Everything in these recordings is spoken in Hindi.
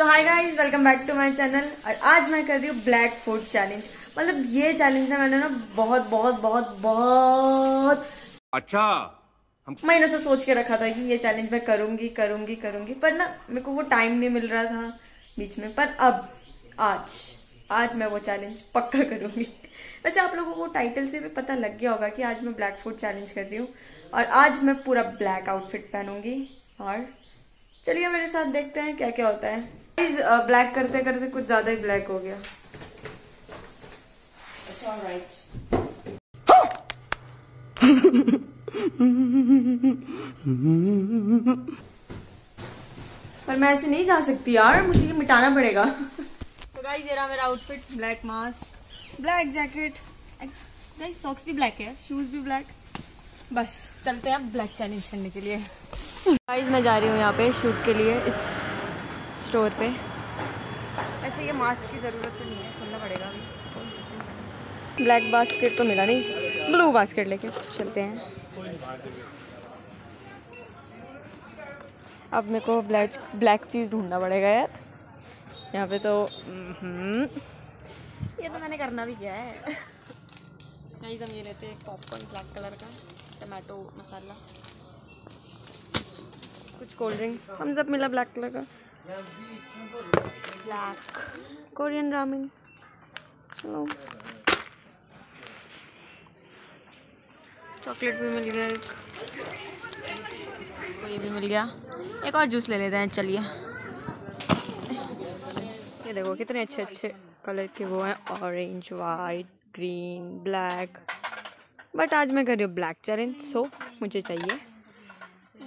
So hi guys welcome back to my channel और आज मैं कर रही हूँ ब्लैक फ़ूड चैलेंज मतलब ये चैलेंज ना मैंने ना बहुत बहुत बहुत बहुत अच्छा। महीनों से सोच के रखा था कि ये चैलेंज मैं करूँगी करूँगी करूँगी पर ना मेरे को वो टाइम नहीं मिल रहा था बीच में। पर अब आज आज मैं वो चैलेंज पक्का करूँगी। वैसे आप लोगों को टाइटल से भी पता लग गया होगा कि आज मैं ब्लैक फ़ूड चैलेंज कर रही हूँ। और आज मैं पूरा ब्लैक आउटफिट पहनूँगी। और चलिए मेरे साथ देखते हैं क्या क्या होता है। ब्लैक करते करते कुछ ज़्यादा ही ब्लैक हो गया। पर मैं ऐसे नहीं जा सकती यार मुझे ये मिटाना पड़ेगा। सो गाइस ये रहा मेरा outfit black mask black jacket guys socks भी ब्लैक है शूज़ भी ब्लैक बस चलते हैं ब्लैक चैलेंज करने के लिए। गाइस मैं जा रही हूँ यहाँ पे शूट के लिए इस स्टोर पे। वैसे ये मास्क की ज़रूरत तो नहीं है खोलना पड़ेगा अभी। ब्लैक बास्केट तो मिला नहीं ब्लू बास्केट लेके चलते हैं। अब मेरे को ब्लैक ब्लैक चीज़ ढूंढना पड़ेगा यार। यहाँ पे तो हम्म, ये तो मैंने करना भी किया है। नहीं हम ये लेते हैं पॉपकॉर्न ब्लैक कलर का टमाटो मसाला कुछ कोल्ड ड्रिंक हम सब मिला ब्लैक कलर का। ब्लैक कोरियन रामेन चलो चॉकलेट भी मिल गया एक। ये भी मिल गया। एक और जूस ले लेते हैं चलिए। ये देखो कितने अच्छे अच्छे कलर के वो हैं। Orange white green black but आज मैं कर रही हूँ ब्लैक चैलेंज सो मुझे चाहिए।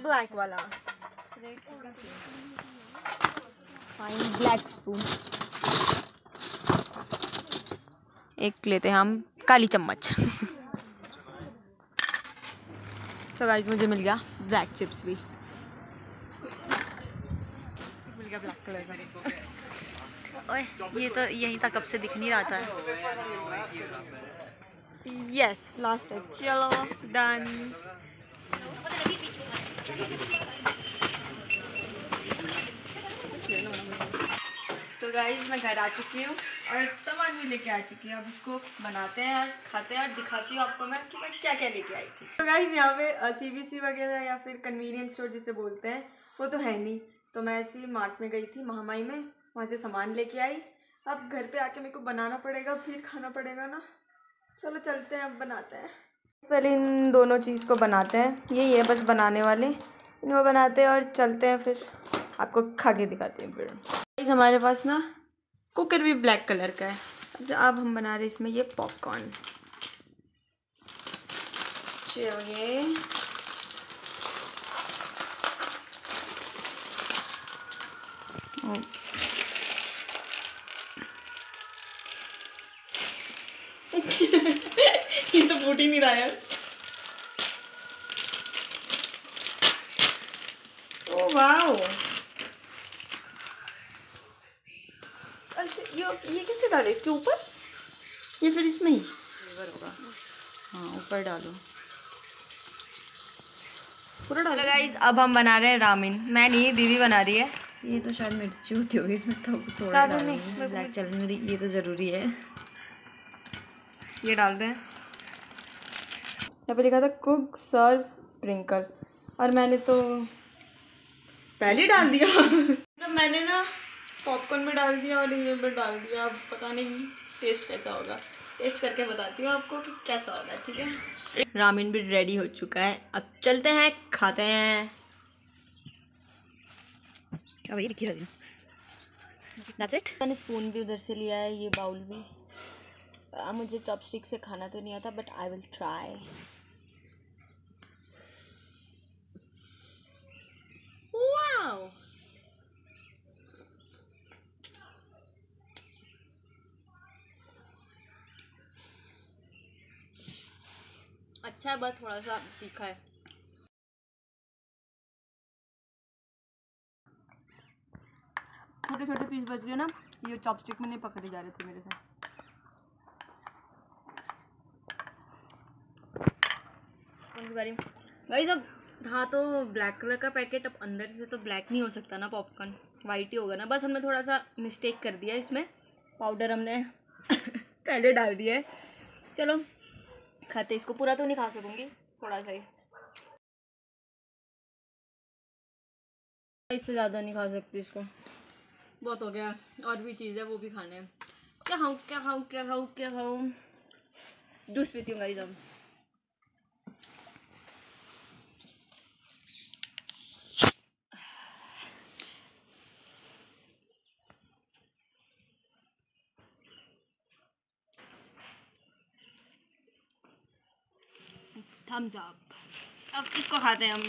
ब्लैक वाला। फाइन ब्लैक स्पून एक लेते हैं हम काली चम्मच। तो गाइस मुझे मिल गया ब्लैक चिप्स भी। मिल गया ब्लैक कलर का। ओए ये तो यहीं तक कब से दिख नहीं रहा था। यस लास्ट है चलो डन तो गाइस मैं घर आ चुकी हूँ और सामान भी लेके आ चुकी हूँ। अब इसको बनाते हैं और खाते हैं और दिखाती हूँ आपको मैं कि मैं क्या क्या लेके आई थी। तो गाइस यहाँ पे सीबीसी वगैरह या फिर कन्वीनियंस स्टोर जिसे बोलते हैं, वो तो है नहीं। तो मैं ऐसे ही मार्ट में गई थी, महामाई में, वहाँ से सामान लेके आई। अब घर पे आके मेरे को बनाना पड़ेगा, फिर खाना पड़ेगा ना। चलो चलते हैं, अब बनाते हैं। पहले इन दोनों चीज़ को बनाते हैं। यही है बस बनाने वाले। इनको बनाते हैं और चलते हैं फिर। आपको खा के दिखाते हैं फिर। Guys, हमारे पास ना कुकर भी ब्लैक कलर का है अब अब हम बना रहे हैं इसमें ये पॉपकॉर्न चलिए ये तो फूट ही नहीं रहा यार ओ वाओ ये ये कैसे डाले? इसके ऊपर? ये फिर इसमें ही? होगा। हाँ ऊपर डालो। पूरा डालो। गाइस अब हम बना रहे हैं रामेन। मैं नहीं दीदी बना रही है। ये तो शायद मिर्ची होती होगी इसमें तो थोड़ा नहीं, ब्लैक में ये तो ज़रूरी है। ये डालते हैं यहाँ पे लिखा था कुक सर्व स्प्रिंकल और मैंने तो पहले डाल दिया। तो मैंने ना पॉपकॉर्न में डाल दिया और ये में डाल दिया। अब पता नहीं टेस्ट कैसा होगा। टेस्ट करके बताती हूँ आपको कि कैसा होगा ठीक है? रामेन भी रेडी हो चुका है। अब चलते हैं खाते हैं। अब ये दिखी इट मैंने स्पून भी उधर से लिया है ये बाउल भी। आ, मुझे चॉपस्टिक से खाना तो नहीं आता बट आई विल ट्राई अच्छा है बस थोड़ा सा तीखा है। छोटे छोटे पीस बच गए ना ये चॉपस्टिक में नहीं पकड़े जा रहे थे मेरे से भाई सब था तो ब्लैक कलर का पैकेट अब अंदर से तो ब्लैक नहीं हो सकता ना पॉपकॉर्न वाइट ही होगा ना। बस हमने थोड़ा सा मिस्टेक कर दिया इसमें। पाउडर हमने पहले डाल दिया है। चलो खाते इसको पूरा तो नहीं खा सकूँगी, थोड़ा सा ही। इससे ज़्यादा नहीं खा सकती इसको। बहुत हो गया। और भी चीज़ है, वो भी खाने क्या खाऊँ क्या खाऊँ क्या खाऊँ क्या खाऊँ? जूस पीती हूँ गाइस अब। थम्स अप अब इसको खाते हैं हम।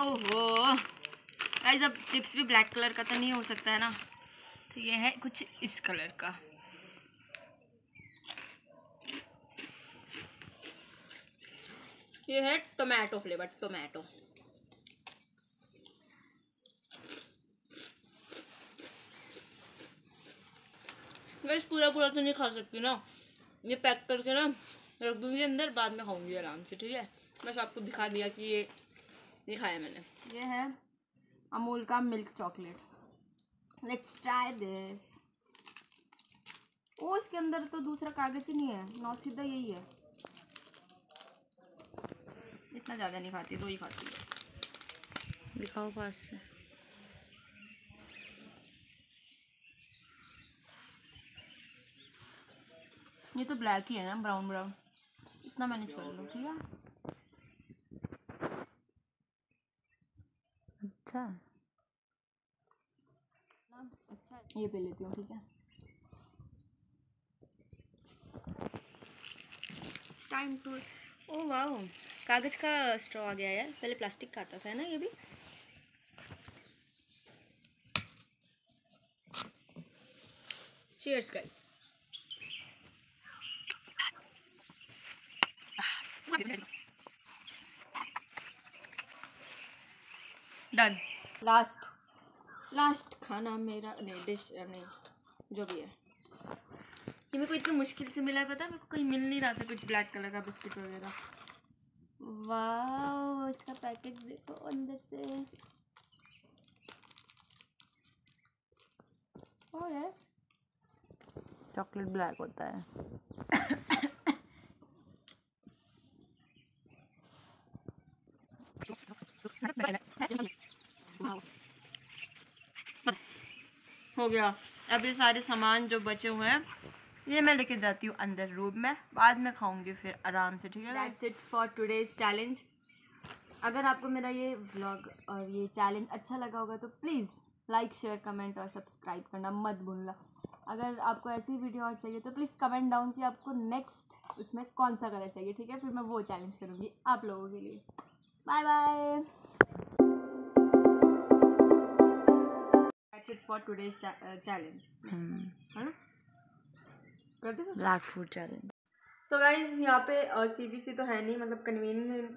ओहो। गाइस अब चिप्स भी ब्लैक कलर का तो नहीं हो सकता है ना? तो ये है कुछ इस कलर का। ये है टोमेटो फ्लेवर टोमेटो पूरा पूरा तो नहीं खा सकती ना? ये पैक करके ना रख दूँगी अंदर बाद में खाऊँगी आराम से ठीक है? बस आपको दिखा दिया कि ये ये खाया मैंने। ये है अमूल का milk chocolate. Let's try this oh इसके अंदर तो दूसरा कागज़ ही नहीं है नौ सीधा यही है। इतना ज़्यादा नहीं खाती दो ही खाती बस दिखाओ पास से। ये तो ब्लैक ही है ना ब्राउन ब्राउन इतना मैनेज कर लो ठीक है? अच्छा। ये पी लेती हूँ ठीक है? टाइम टू ओ वाह कागज़ का स्ट्रॉ आ गया यार। पहले प्लास्टिक का आता था ना ये भी? Cheers guys done last last खाना मेरा नहीं डिश नहीं जो भी है। ये मेरे को इतनी मुश्किल से मिला है पता है? मेरे को कहीं मिल नहीं रहा था कुछ ब्लैक कलर का बिस्किट वगैरह। वाह इसका पैकेट देखो अंदर से। ओ यार चॉकलेट ब्लैक होता है। हो गया। ये सारे सामान जो बचे हुए हैं, ये मैं लेके जाती हूँ अंदर रूम में। बाद में खाऊँगी फिर आराम से, ठीक है that's it for today's challenge अगर आपको मेरा ये व्लॉग और ये चैलेंज अच्छा लगा होगा तो प्लीज़ लाइक शेयर कमेंट और सब्सक्राइब करना मत भूलना। अगर आपको ऐसी वीडियो और चाहिए तो प्लीज़ कमेंट डाउन कि आपको नेक्स्ट उसमें कौन सा कलर चाहिए, ठीक है? फिर मैं वो चैलेंज करूँगी आप लोगों के लिए। Bye bye That's today for today's cha- uh, challenge. है ना? करते black food challenge so guys यहाँ पे सी बी सी तो है नहीं मतलब कन्वीनियंट